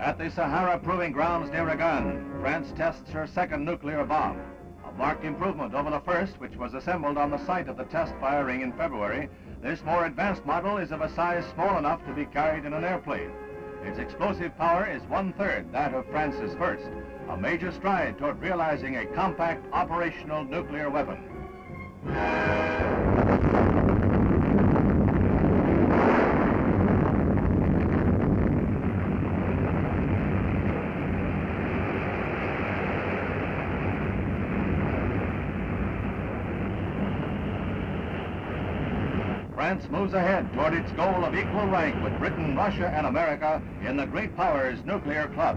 At the Sahara Proving Grounds near Reggane, France tests her second nuclear bomb. A marked improvement over the first, which was assembled on the site of the test firing in February, this more advanced model is of a size small enough to be carried in an airplane. Its explosive power is one-third that of France's first, a major stride toward realizing a compact operational nuclear weapon. France moves ahead toward its goal of equal rank with Britain, Russia, and America in the great powers nuclear club.